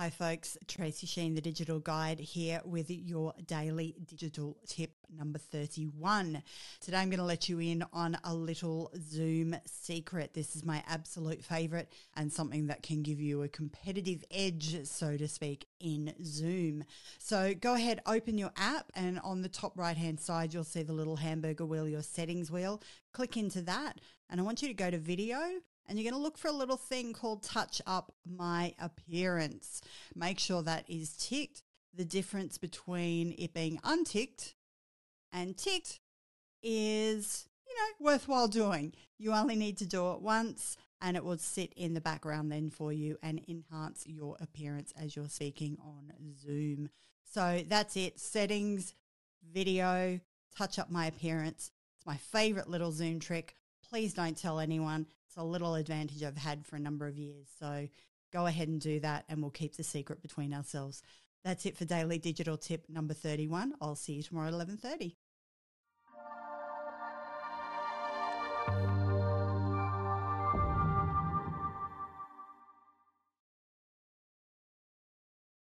Hi, folks. Tracy Sheen, the digital guide, here with your daily digital tip number 31. Today, I'm going to let you in on a little Zoom secret. This is my absolute favorite and something that can give you a competitive edge, so to speak, in Zoom. So, go ahead, open your app, and on the top right hand side, you'll see the little hamburger wheel, your settings wheel. Click into that, and I want you to go to video and you're going to look for a little thing called touch up my appearance. Make sure that is ticked. The difference between it being unticked and ticked is, you know, worthwhile doing. You only need to do it once and it will sit in the background then for you and enhance your appearance as you're speaking on Zoom. So that's it. Settings, video, touch up my appearance. It's my favorite little Zoom trick. Please don't tell anyone It's a little advantage I've had for a number of years. So go ahead and do that and we'll keep the secret between ourselves. That's it for Daily Digital Tip number 31. I'll see you tomorrow at 11:30.